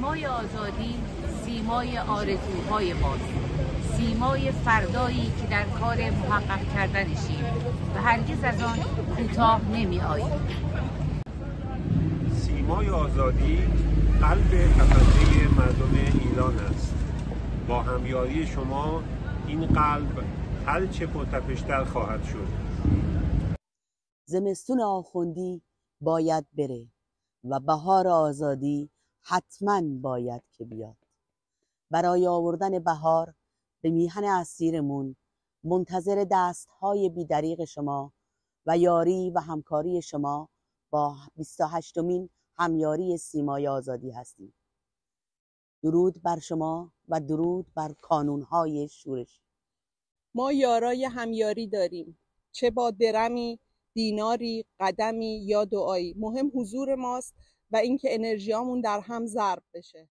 سیمای آزادی سیمای آرزوهای ماست. سیمای فردایی که در کار محقق کردنشیم و هرگز از آن کوتاه نمی آییم سیمای آزادی قلب تپنده مردم ایران است. با همیاری شما این قلب هرچه پرتپشتر خواهد شد. زمستون آخوندی باید بره و بهار آزادی حتما باید که بیاد. برای آوردن بهار به میهن اسیرمون منتظر دستهای بیدریق شما و یاری و همکاری شما با 28 مین همیاری سیمای آزادی هستیم. درود بر شما و درود بر کانونهای شورش. ما یارای همیاری داریم. چه با درمی دیناری قدمی یا دعایی. مهم حضور ماست و اینکه انرژیامون در هم ضرب بشه.